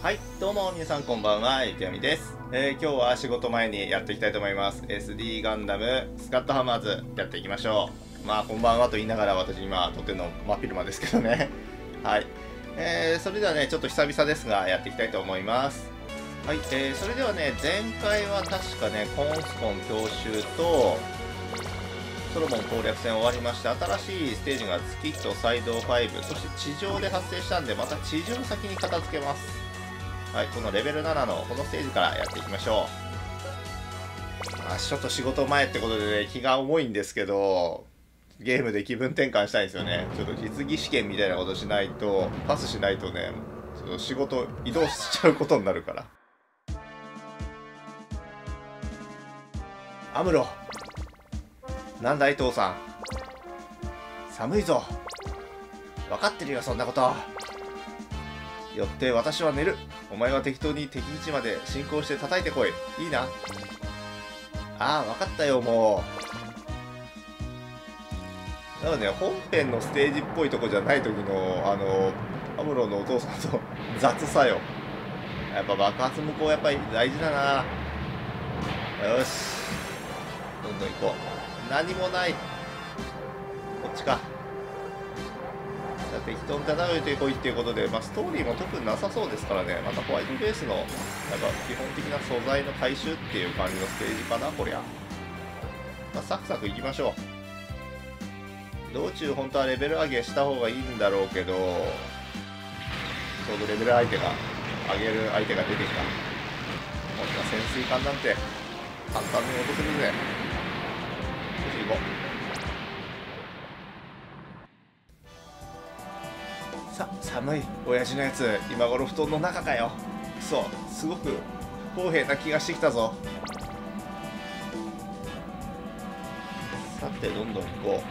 はい、どうも皆さんこんばんは、池みです、えー今日は仕事前にやっていきたいと思います。SD ガンダムスカットハマーズやっていきましょう。まあ、こんばんはと言いながら私今撮ってるの真昼間ですけどね。はい。えーそれではね、ちょっと久々ですが、やっていきたいと思います。はい、えーそれではね、前回は確かね、コンスコン教習と、ソロモン攻略戦終わりまして、新しいステージが月とサイド5、そして地上で発生したんで、また地上先に片付けます。はい、このレベル7のこのステージからやっていきましょう。まあちょっと仕事前ってことでね、気が重いんですけど、ゲームで気分転換したいんですよね。ちょっと実技試験みたいなことしないと、パスしないとね、ちょっと仕事移動しちゃうことになるから。アムロなんだい父さん寒いぞ分かってるよそんなことよって私は寝るお前は適当に敵基地まで進行して叩いてこい。いいな。ああ分かったよもう。なので、本編のステージっぽいとこじゃない時のあのアムロのお父さんと 雑さよ。やっぱ爆発向こうやっぱり大事だな。よし。どんどん行こう。何もない。こっちか。適当に叩いてこいっていうことで、まあ、ストーリーも特になさそうですからね。またホワイトベースのなんか基本的な素材の回収っていう感じのステージかなこりゃ、まあ、サクサクいきましょう。道中本当はレベル上げした方がいいんだろうけどちょうどレベル相手が上げる相手が出てきた。こんな潜水艦なんて簡単に落とせるぜ。よし行こう。さ寒い親父のやつ今頃布団の中かよ。くそすごく不公平な気がしてきたぞ。さてどんどん行こう。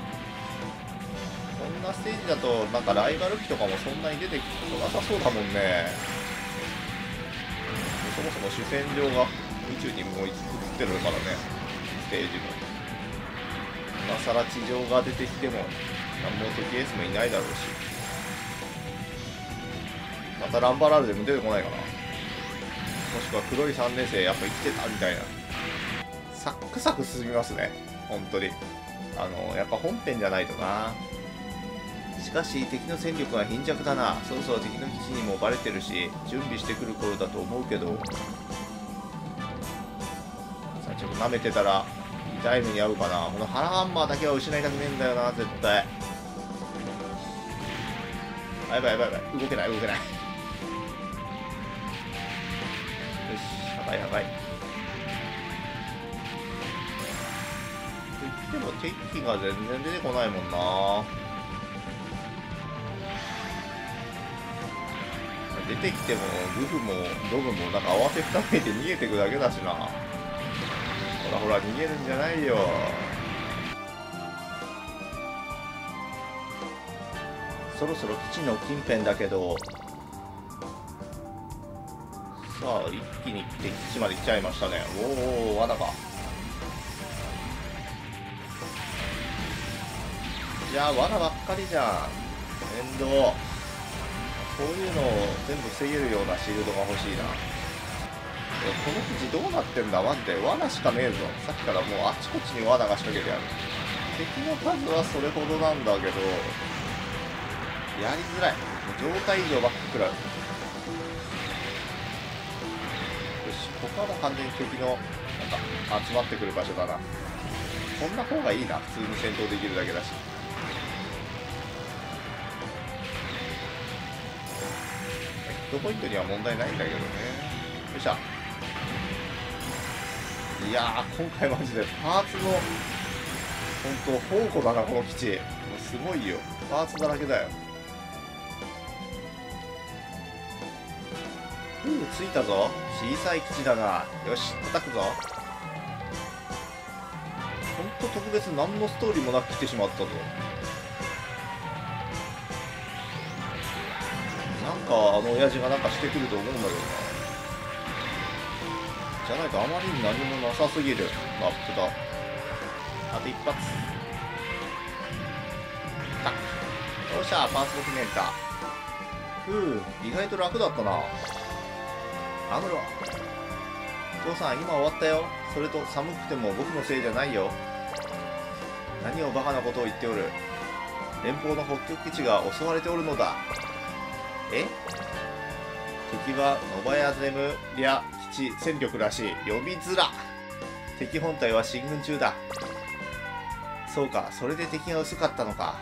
こんなステージだとなんかライバル機とかもそんなに出てきてなさそうだもんね。そもそも主戦場が宇宙にもう映ってるからねステージも。今更地上が出てきても何も敵エースもいないだろうし。またランバラルでも出てこないかな。もしくは黒い3年生やっぱ生きてたみたいな。サックサク進みますね本当に。あのやっぱ本編じゃないとな。しかし敵の戦力は貧弱だな。そろそろ敵の基地にもバレてるし準備してくる頃だと思うけど。さあちょっと舐めてたら痛い目に遭うかな。このハラハンマーだけは失いたくねえんだよな絶対。やばいやばいやばい。動けない動けない。ばいやばい。と言っても敵機が全然出てこないもんな。出てきてもグフもドグもなんか合わせふためいて逃げてくだけだしな。ほらほら逃げるんじゃないよ。そろそろ基地の近辺だけど。さあ一気に敵地まで来ちゃいましたね。おお罠か。じゃあ罠ばっかりじゃん。面倒こういうのを全部防げるようなシールドが欲しいな。えこの基地どうなってんだ？待って罠しかねえぞ。さっきからもうあちこちに罠が仕掛けてある。敵の数はそれほどなんだけどやりづらい。状態異常ばっか食らう。よしここはもう完全に敵のなんか集まってくる場所だな。こんな方がいいな。普通に戦闘できるだけだし。ヒットポイントには問題ないんだけどね。よいしょいや今回マジでパーツの本当宝庫だなこの基地。すごいよ。パーツだらけだよ。ふう着いたぞ。小さい基地だな。よし叩くぞ。ほんと特別何のストーリーもなく来てしまったぞ。なんかあの親父がなんかしてくると思うんだけどな。じゃないとあまりに何もなさすぎる。マップだあと一発。タッよっしゃパーツドキュメンタふう意外と楽だったな。アムロ。父さん今終わったよ。それと寒くても僕のせいじゃないよ。何をバカなことを言っておる。連邦の北極基地が襲われておるのだ。え？敵はノバヤゼムリャ基地戦力らしい。呼びづら。敵本体は進軍中だ。そうか。それで敵が薄かったのか。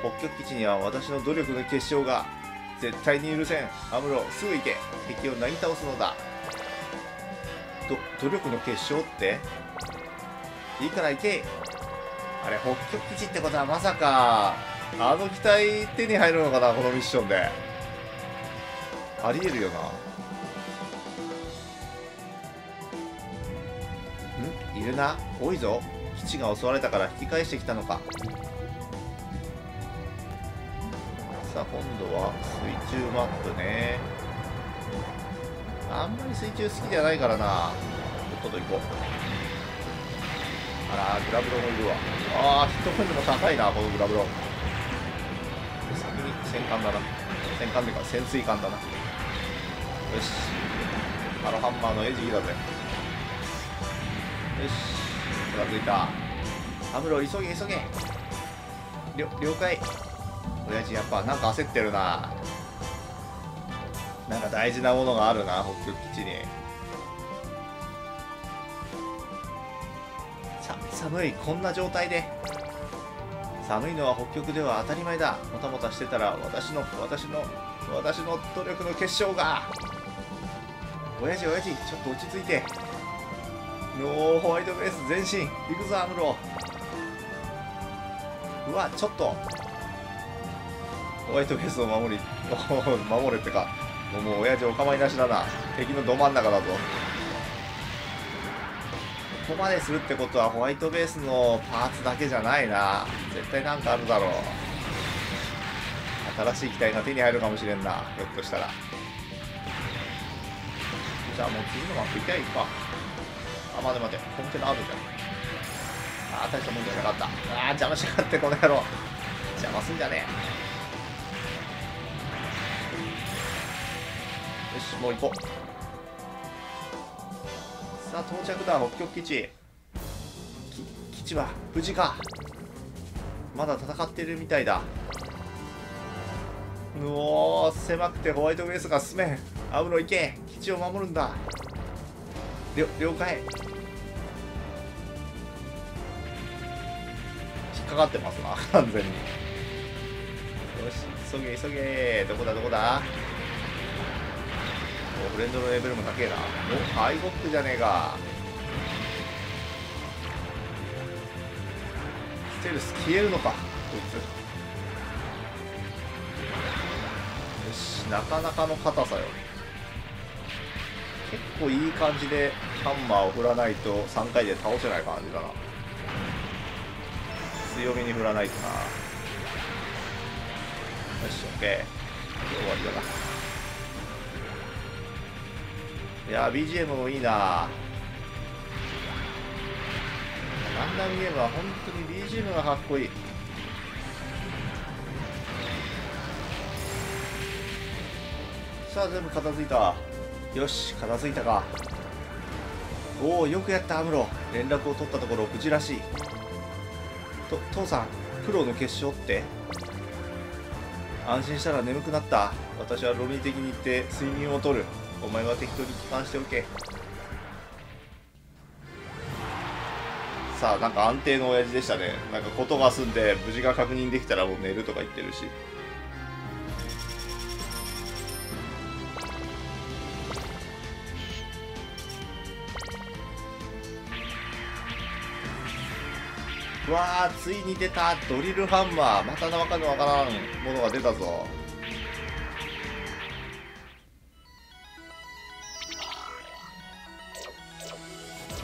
北極基地には私の努力の結晶が。絶対に許せん。アムロすぐ行け。敵をなぎ倒すのだ。ど努力の結晶って？いいから行け。あれ北極基地ってことはまさかあの機体手に入るのかなこのミッションで。ありえるよな。ん？いるな。多いぞ。基地が襲われたから引き返してきたのか。あ今度は水中マップね。あんまり水中好きじゃないからな。とっとと行こう。あらグラブロもいるわああヒットポイントも高いなこのグラブロ。先に戦艦だな。戦艦っていうか潜水艦だな。よし。ハロハンマーの餌食だぜ。よし。近づいた。アムロ急げ急げ。了解。親父やっぱなんか焦ってるな。なんか大事なものがあるな北極基地に。さ寒いこんな状態で。寒いのは北極では当たり前だ。もたもたしてたら私の私の私の努力の結晶が。親父親父ちょっと落ち着いて。ノーホワイトベース前進行くぞアムロ。うわちょっと。ホワイトベースを守り 守れってかもう親父お構いなしだな。敵のど真ん中だぞ。ここまでするってことはホワイトベースのパーツだけじゃないな。絶対なんかあるだろう。新しい機体が手に入るかもしれんな。ひょっとしたら。じゃあもう次のマップ行きゃいいかあ待て待て。コンテナあるじゃん。ああ大したもんじゃなかった。ああ邪魔しやがってこの野郎。邪魔すんじゃねえ。しもう行こう。さあ到着だ北極基地。基地は無事か。まだ戦ってるみたいだ。うおー狭くてホワイトベースが進めん。アムロ行け。基地を守るんだ。了了解。引っかかってますな完全に。よし急げ急げどこだどこだ？フレンドのレベルも高えな。おアイゴックじゃねえか。ステルス消えるのかこいつ。よしなかなかの硬さよ。結構いい感じでハンマーを振らないと3回で倒せない感じだな。強めに振らないとな。よし OK 終わりだな。いや BGM もいいな。ガンダムゲームは本当に BGM がかっこいい。さあ全部片付いた。よし片付いたか。おおよくやったアムロ。連絡を取ったところ無事らしい。と父さん苦労の結晶って？安心したら眠くなった。私はロビー的に行って睡眠をとる。お前は適当に帰還しておけ。さあなんか安定の親父でしたね。なんかことが済んで無事が確認できたらもう寝るとか言ってるし。わあついに出たドリルハンマー。またなわかんわからんものが出たぞ。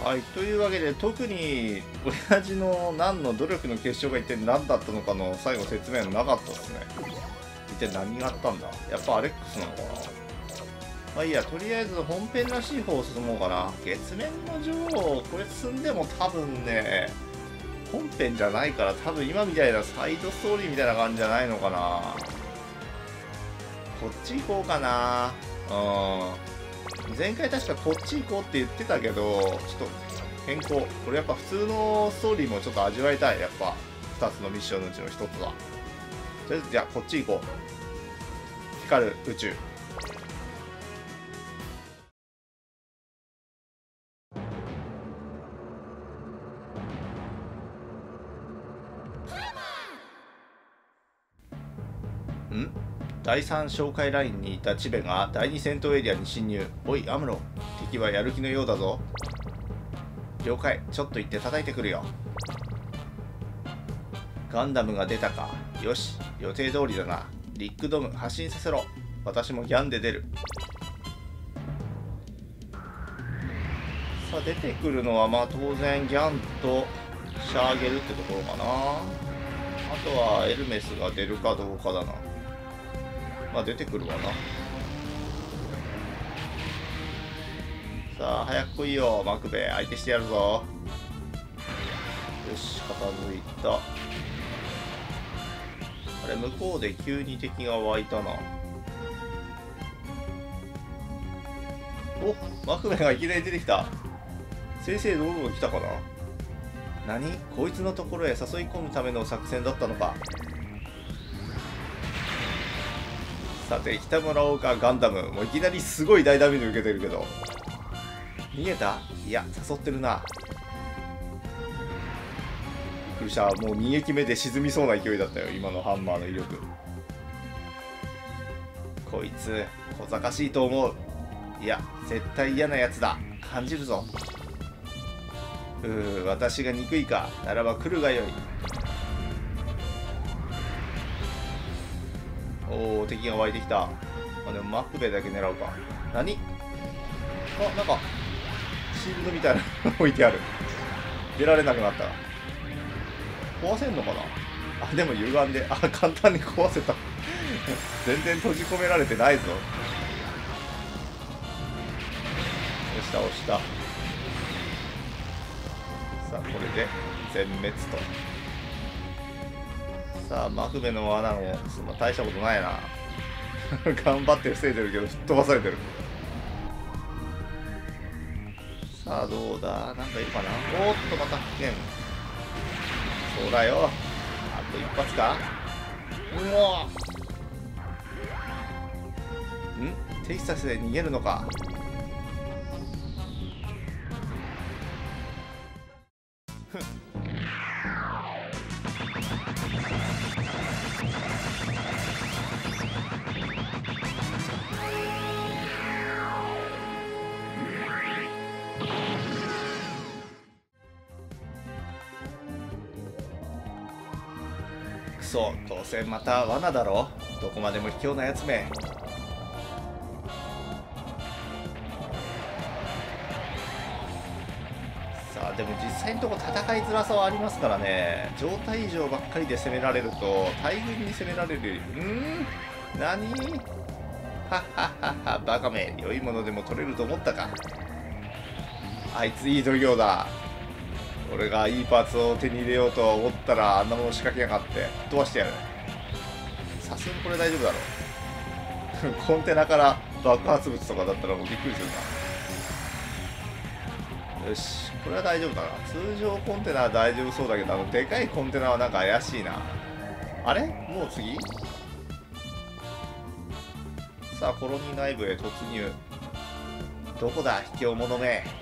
はい、というわけで特に親父の何の努力の結晶が一体何だったのかの最後説明はなかったですね。一体何があったんだ？やっぱアレックスなのかな？まあいいやとりあえず本編らしい方を進もうかな月面の女王これ進んでも多分ね本編じゃないから多分今みたいなサイドストーリーみたいな感じじゃないのかな。こっち行こうかな。うん。前回確かこっち行こうって言ってたけどちょっと変更。これやっぱ普通のストーリーもちょっと味わいたい。やっぱ2つのミッションのうちの1つは。とりあえずじゃあこっち行こう。光る宇宙。第3紹介ラインにいたチベが第2戦闘エリアに侵入。おいアムロ敵はやる気のようだぞ。了解。ちょっと行って叩いてくるよ。ガンダムが出たか。よし予定通りだな。リックドム発進させろ。私もギャンで出る。さあ出てくるのはまあ当然ギャンとシャーゲルってところかな。あとはエルメスが出るかどうかだな。まあ出てくるわな。さあ早く来いよマクベ相手してやるぞ。よし片付いた。あれ向こうで急に敵が湧いたな。おマクベがいきなり出てきた。正々堂々来たかな。何？こいつのところへ誘い込むための作戦だったのか。さて来てもらおうかガンダム。もういきなりすごい大ダメージ受けてるけど。逃げた？いや誘ってるな。びっくりしたもう2撃目で沈みそうな勢いだったよ。今のハンマーの威力。こいつ小賢しいと思う。いや絶対嫌なやつだ。感じるぞ。うー私が憎いか。ならば来るがよい。おお敵が湧いてきた。あでもマップベだけ狙うか。何？あなんかシールドみたいなの 置いてある。出られなくなった。壊せんのかな？あでも歪んで。あ簡単に壊せた。全然閉じ込められてないぞ。押した押した。さあこれで全滅と。さあマクベの罠もそんな大したことないな。頑張って防いでるけど吹っ飛ばされてる。さあどうだ。なんかいるかな。おっとまた危険そうだよ。あと一発か。うわ。ん？テキサスで逃げるのか。せまた罠だろ。どこまでも卑怯なやつめ。さあでも実際のとこ戦いづらさはありますからね。状態異常ばっかりで攻められると大軍に攻められるうん。何？はっはっはっは。バカめ。良いものでも取れると思ったか。あいついい度胸だ。俺がいいパーツを手に入れようと思ったらあんなもの仕掛けやがって。飛ばしてやる。さすがにこれ大丈夫だろう。コンテナから爆発物とかだったらもうびっくりするな。よしこれは大丈夫だな。通常コンテナは大丈夫そうだけどあのでかいコンテナはなんか怪しいな。あれ？もう次？さあコロニー内部へ突入。どこだ？卑怯者め。さ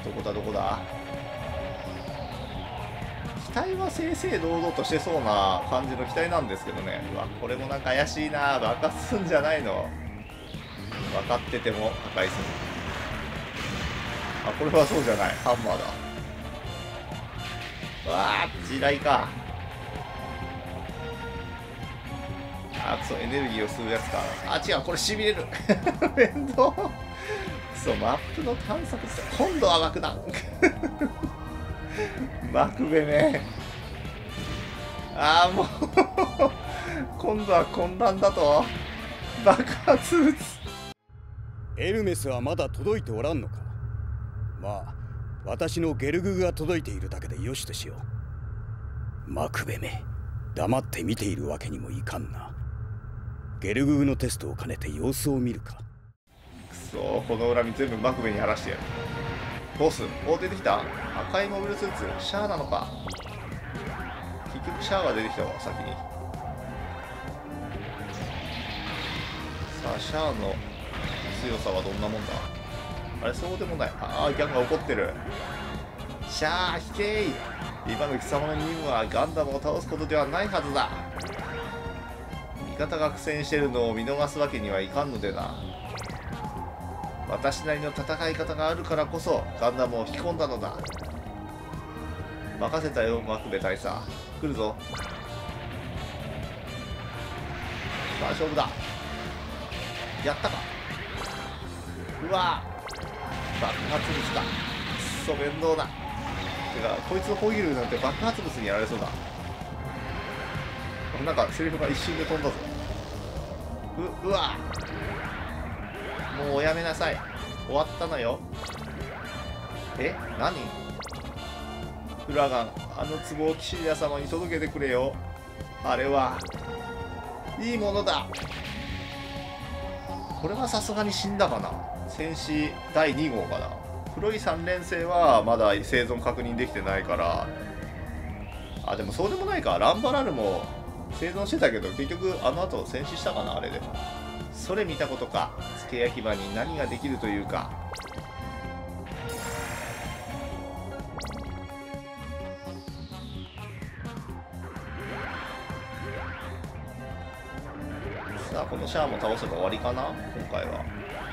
あどこだ？どこだ？体は正々堂々としてそうな感じの機体なんですけどね。うわこれもなんか怪しいな爆発すんじゃないの。分かってても破壊するあこれはそうじゃない。ハンマーだ。うわあ地雷か。あくそエネルギーを吸うやつか。あ違うこれしびれる。面倒。そうマップの探索って今度は爆弾マクベねああもう。今度は混乱だと。爆発物。エルメスはまだ届いておらんのか。まあ私のゲルグが届いているだけでよしとしよう。マクベめ。黙って見ているわけにもいかんな。ゲルググのテストを兼ねて様子を見るか。くそこの恨み全部マクベに晴らしてやるボスお出てきた。赤いモビルスーツシャアなのか。結局シャアが出てきたわ先に。さあシャアの強さはどんなもんだ？あれそうでもない。ああギャンが怒ってる。シャア引けい今の貴様の任務はガンダムを倒すことではないはずだ。味方が苦戦してるのを見逃すわけにはいかんのでな。私なりの戦い方があるからこそガンダムを引き込んだのだ。任せたよマクベ大佐。来るぞ。さあ勝負だ。やったか。うわ。爆発物だ。くっそ面倒だ。てかこいつのホイールなんて爆発物にやられそうだ。なんかセリフが一瞬で飛んだぞ。ううわ。もうやめなさい。終わったのよ。え何？フラガンあの壺を騎士屋様に届けてくれよ。あれはいいものだ。これはさすがに死んだかな。戦士第2号かな。黒い3連星はまだ生存確認できてないから。あでもそうでもないか。ランバラルも生存してたけど結局あの後戦死したかなあれで。もそれ見たことか。付け焼き場に何ができるというか。さあこのシャアも倒せば終わりかな。今回は。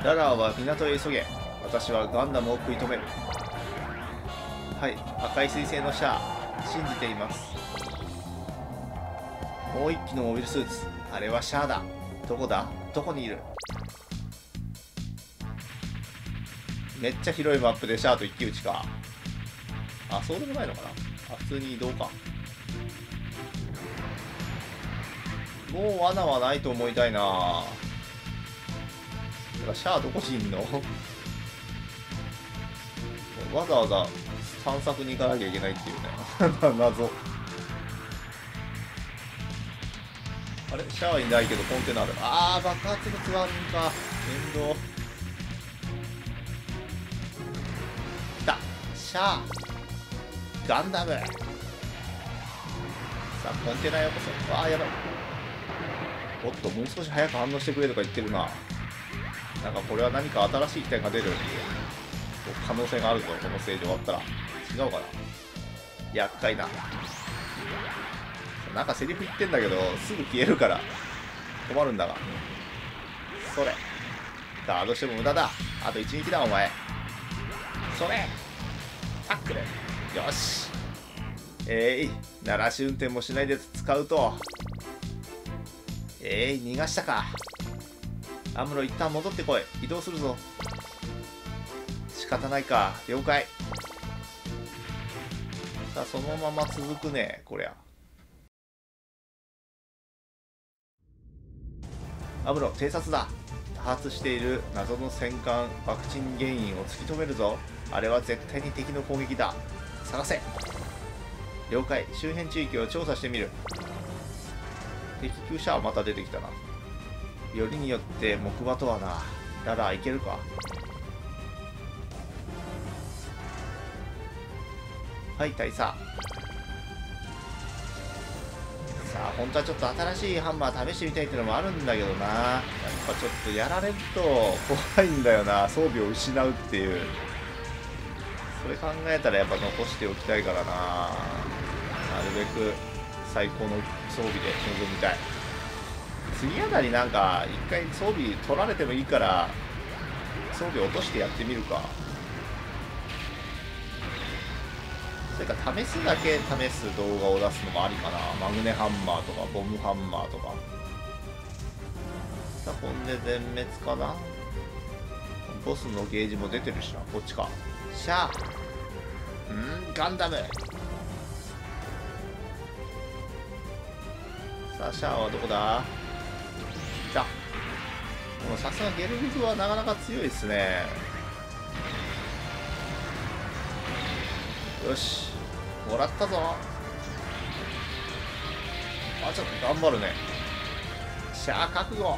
ララーは港へ急げ。私はガンダムを食い止める。はい。赤い彗星のシャア。信じています。もう一機のモビルスーツ。あれはシャアだ。どこだ？どこにいる？めっちゃ広いマップでシャアと一騎打ちか。あそうでもないのかな？あ普通に移動か。もう罠はないと思いたいな。シャアどこにいんの？わざわざ探索に行かなきゃいけないっていうね。謎。あれシャアいないけどコンテナあるあー爆発物はあるんか。面倒来た。シャアガンダム。さあコンテナよこそ。あーやばい。おっともう少し早く反応してくれとか言ってるな。なんかこれは何か新しい機体が出る。可能性があるぞこのステージ終わったら。違うかな。厄介な。なんかセリフ言ってんだけどすぐ消えるから困るんだが。それ。ガードしても無駄だ。あと一撃だお前。それ。タックル。よし。えい。鳴らし運転もしないで使うと。えい。逃がしたか。アムロ一旦戻ってこい。移動するぞ。仕方ないか。了解。さあそのまま続くねこりゃ。アムロ偵察だ。多発している謎の戦艦爆沈原因を突き止めるぞ。あれは絶対に敵の攻撃だ。探せ。了解。周辺地域を調査してみる。敵空車はまた出てきたな。よりによって木馬とはな。ララいけるか。はい大佐。さあ本当はちょっと新しいハンマー試してみたいっていうのもあるんだけどな。やっぱちょっとやられると怖いんだよな。装備を失うっていう。それ考えたらやっぱ残しておきたいからな。なるべく最高の装備で臨みたい。次あたりなんか一回装備取られてもいいから装備落としてやってみるか。それか試すだけ試す動画を出すのもありかな。マグネハンマーとかボムハンマーとか。さあほんで全滅かな。ボスのゲージも出てるしな。こっちか。シャアうんガンダム。さあシャアはどこだ？来たもうさすがゲルビズはなかなか強いですね。よしもらったぞ。あちょっと頑張るね。シャア覚悟。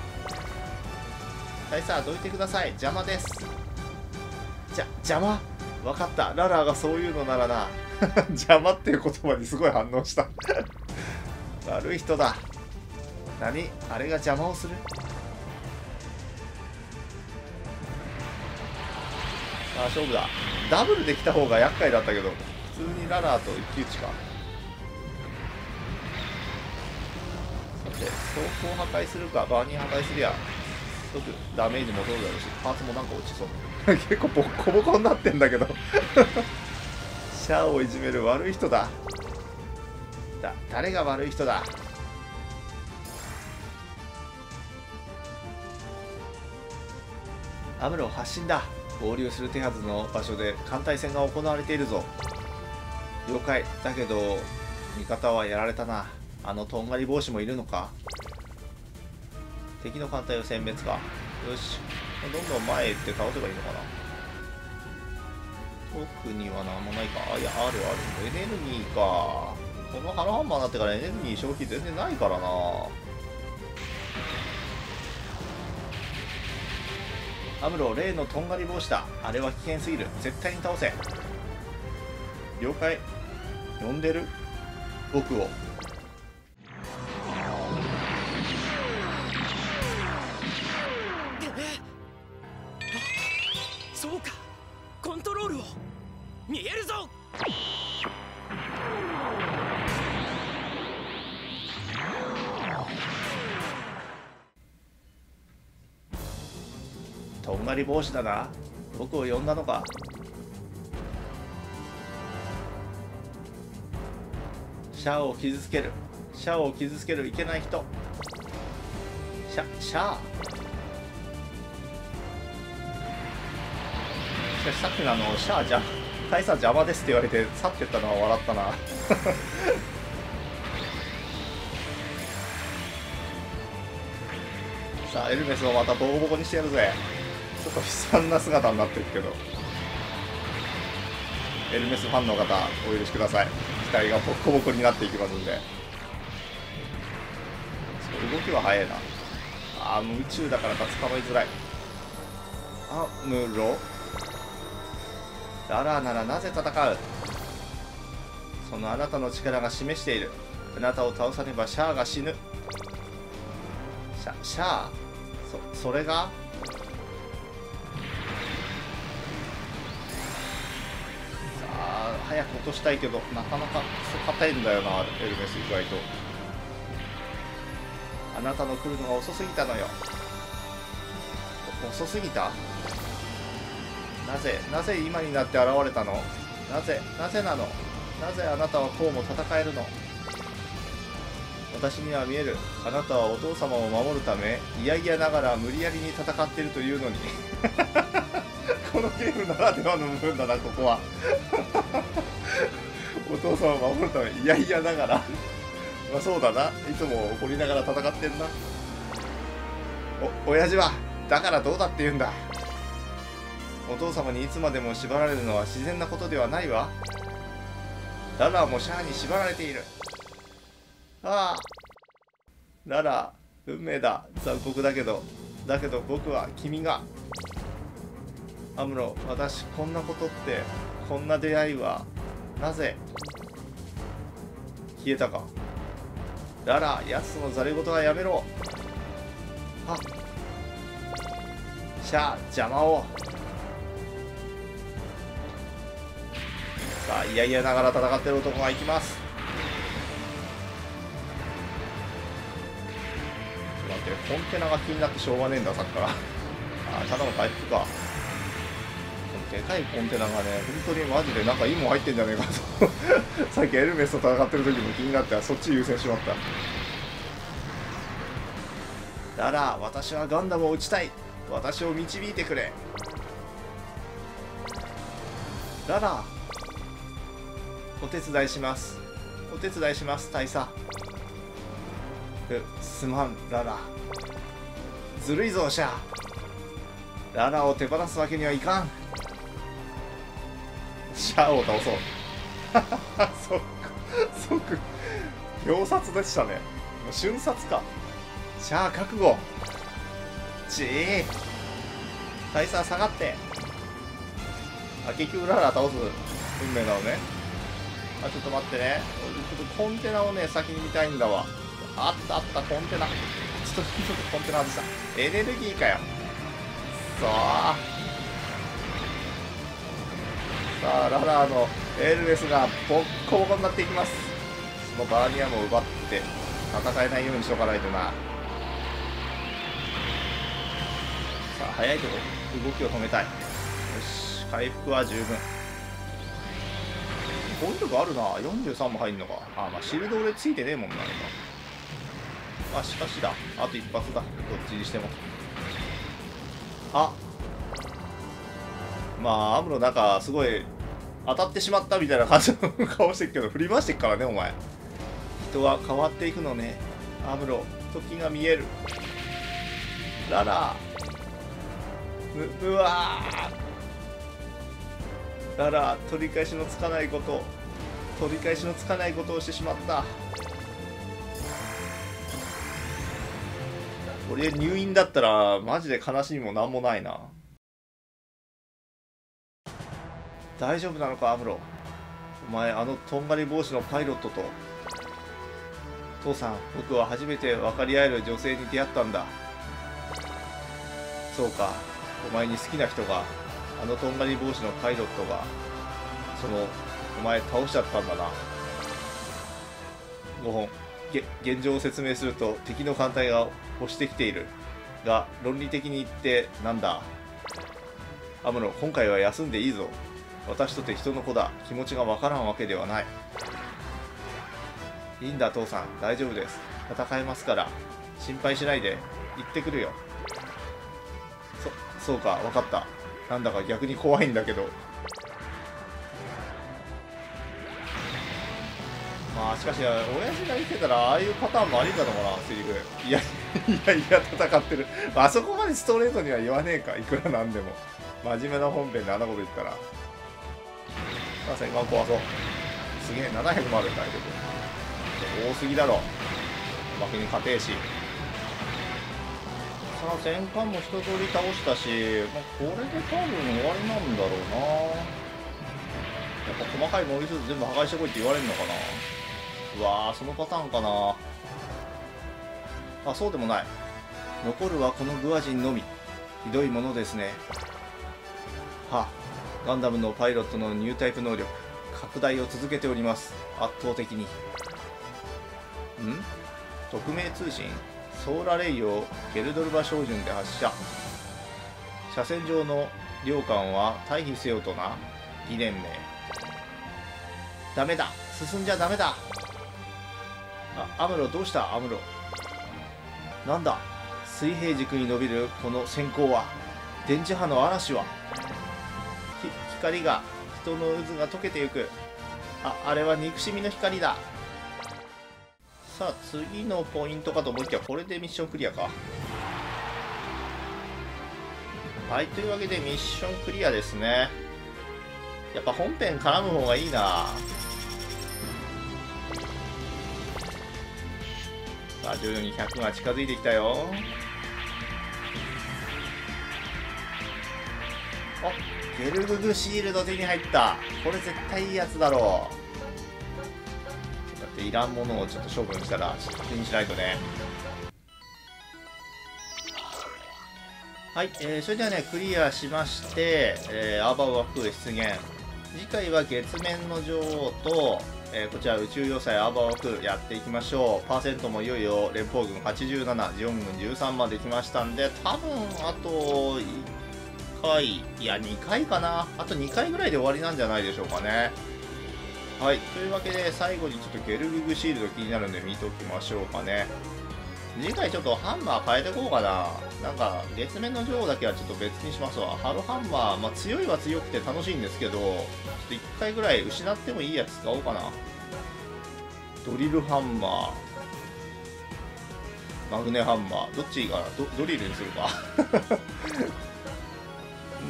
大佐どいてください。邪魔です。じゃ邪魔？分かった。ララーがそういうのならな。邪魔っていう言葉にすごい反応した。悪い人だ。何？あれが邪魔をする？あ勝負だ。ダブルできた方が厄介だったけど。普通にララーと一騎打ちか。さて装甲破壊するかバーニー破壊すりゃ即ダメージもそうだろうしパーツもなんか落ちそう。結構ボッコボコになってんだけど。シャアをいじめる悪い人だ。だ誰が悪い人だ。アムロ発進だ。合流する手はずの場所で艦隊戦が行われているぞ。了解。だけど味方はやられたな。あのとんがり帽子もいるのか。敵の艦隊を殲滅か。よし。どんどん前へ行って倒せばいいのかな。奥には何もないか。あいやあるある。エネルギーか。このハロハンマーになってからエネルギー消費全然ないからな。アムロ例のとんがり帽子だ。あれは危険すぎる。絶対に倒せ。了解。呼んでる？僕を。り帽子だな。僕を呼んだのか。シャアを傷つける。シャアを傷つけるいけない人。シャシャア。しかしさっきのあのシャアじゃ大佐邪魔ですって言われて去ってったのは笑ったな。さあエルメスをまたボコボコにしてやるぜ。ちょっと悲惨な姿になってるけど。エルメスファンの方お許しください。機体がボコボコになっていきますんで。動きは速いな。あ宇宙だからか捕まえづらい。アムロララならなぜ戦う？そのあなたの力が示している。あなたを倒さねばシャアが死ぬ。シャシャア？そそれが？あ早く落としたいけどなかなか硬いんだよなエルメス意外と。あなたの来るのが遅すぎたのよ。遅すぎた？なぜなぜ今になって現れたの？なぜなぜなの？なぜあなたはこうも戦えるの？私には見える。あなたはお父様を守るためいやいやながら無理やりに戦ってるというのに。のゲームならではの部分だなここは。お父様を守るためいやいやながら。まあそうだな。いつも怒りながら戦ってるな。お親父はだからどうだって言うんだ。お父様にいつまでも縛られるのは自然なことではないわ。ララもシャアに縛られている。ああ。ララ運命だ。残酷だけどだけど僕は君が。アムロ私こんなことってこんな出会いはなぜ消えたか。ララ奴のざれ言はやめろ。あシャア邪魔を。さあいやいやながら戦ってる男が行きます。待ってコンテナが気になってしょうがねえんださっきからああただの回復か。でかいコンテナがね本当にマジでなんかいいもん入ってんじゃねえかと。さっきエルメスと戦ってる時も気になってそっち優先しまった。ララ私はガンダムを撃ちたい。私を導いてくれ。ララお手伝いします。お手伝いします大佐。うすまんララずるいぞシャアララを手放すわけにはいかん。シャアを倒そう。即即秒殺でしたね。瞬殺か。じゃあ覚悟。ちー。大佐下がって。あ結局ララ倒す。運命なのね。あちょっと待ってね。ちょっとコンテナをね先に見たいんだわ。あったあったコンテナ。ちょっとちょっとコンテナ外した。エネルギーかよ。さあ。さあララーのエルレスがボッコボコになっていきます。そのバーニアムを奪って戦えないようにしとかないとな。さあ早いとこ動きを止めたい。よし回復は十分。こういうとこあるな。43も入んのか。ああまあシールド俺ついてねえもんなあれかあしかしだ。あと一発だ。どっちにしても。あ。まあアムロなんかすごい当たってしまったみたいな感じの顔してるけど振り回してっからねお前。人は変わっていくのね。アムロ時が見える。ララ。ううわー。ララ取り返しのつかないこと。取り返しのつかないことをしてしまった。俺入院だったらマジで悲しみもなんもないな。大丈夫なのかアムロ。お前あのとんがり帽子のパイロットと。父さん僕は初めて分かり合える女性に出会ったんだ。そうか。お前に好きな人があのとんがり帽子のパイロットがそのお前倒しちゃったんだな。5本現状を説明すると敵の艦隊が押してきている。が論理的に言ってなんだ？アムロ今回は休んでいいぞ。私とて人の子だ。気持ちがわからんわけではない。いいんだ父さん。大丈夫です。戦えますから。心配しないで。行ってくるよ。そそうか分かった。なんだか逆に怖いんだけど。まあしかし親父が言ってたらああいうパターンもありだろうな。セリフ。いや いやいや戦ってる、ああそこまでストレートには言わねえか。いくらなんでも。真面目な本編であんなこと言ったら。さあ戦艦壊そう。すげえ700もあるんだけど多すぎだろ。負けに勝てえし。さあ戦艦も一通り倒したし、まあ、これで多分終わりなんだろうな。やっぱ細かいモビルスーツ全部破壊してこいって言われるのかな。うわーそのパターンかな。あそうでもない。残るはこのグア人のみ。ひどいものですね。はガンダムのパイロットのニュータイプ能力拡大を続けております。圧倒的に。ん？匿名通信？ソーラレイをゲルドルバ照準で発射。車線上の領艦は退避せよとな。議連盟ダメだ。進んじゃダメだ。あアムロどうした？アムロ。なんだ？水平軸に伸びるこの閃光は。電磁波の嵐は。光が人の渦が溶けてゆく。ああれは憎しみの光だ。さあ次のポイントかと思いきやこれでミッションクリアか。はいというわけでミッションクリアですね。やっぱ本編絡む方がいいな。さあ徐々に100が近づいてきたよ。あゲルググシールド手に入った。これ絶対いいやつだろう。だっていらんものをちょっと処分したら手にしないとね。はい、えー、それではねクリアしまして、えー、アーバーワーク出現。次回は月面の女王と、えーこちら宇宙要塞アーバーワークやっていきましょう。パーセントもいよいよ連邦軍87ジオン軍13まで来ましたんで多分あと1回いや2回かな。あと2回ぐらいで終わりなんじゃないでしょうかね。はい。というわけで最後にちょっとゲルググシールド気になるんで見ときましょうかね。次回ちょっとハンマー変えていこうかな。なんか月面の女王だけはちょっと別にしますわ。ハロハンマー、まあ、強いは強くて楽しいんですけどちょっと1回ぐらい失ってもいいやつ使おうかな。ドリルハンマー。マグネハンマー。どっちがドドリルにするか。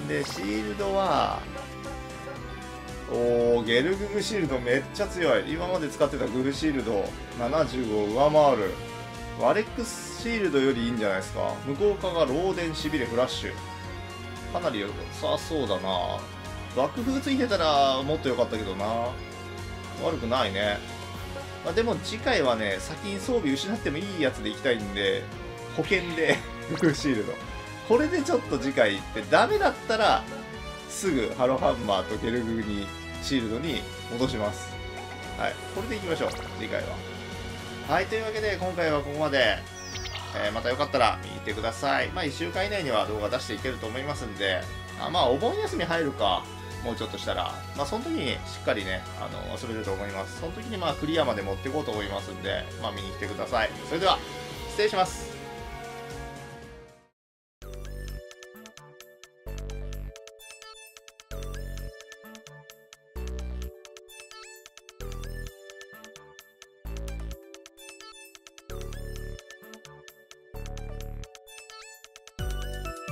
でシールドはおーゲルググシールドめっちゃ強い。今まで使ってたググシールド70を上回る。アレックスシールドよりいいんじゃないですか。向こう側がローデンしびれフラッシュ。かなり良さそうだな。爆風ついてたらもっと良かったけどな。悪くないね、まあ、でも次回はね先に装備失ってもいいやつでいきたいんで保険で フルシールド。これでちょっと次回行ってダメだったらすぐハロハンマーとゲルグにシールドに戻しますはいこれでいきましょう次回ははいというわけで今回はここまでえー、またよかったら見てください。まあ、1週間以内には動画出していけると思いますんで、あまあ、お盆休み入るか、もうちょっとしたら、まあ、その時にしっかりね、あの、遊べると思います。その時にまあ、クリアまで持っていこうと思いますんで、まあ、見に来てください。それでは、失礼します。